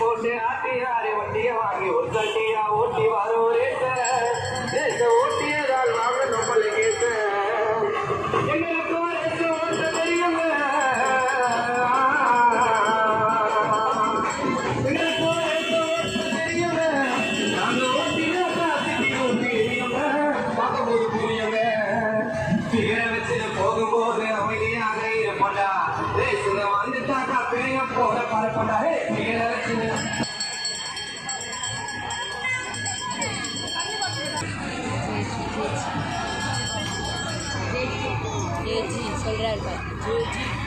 போட்டு ஆட்டி ஆடி வண்டியை வாங்கி ஒரு தட்டியா ஓட்டி வரோரே らいから11時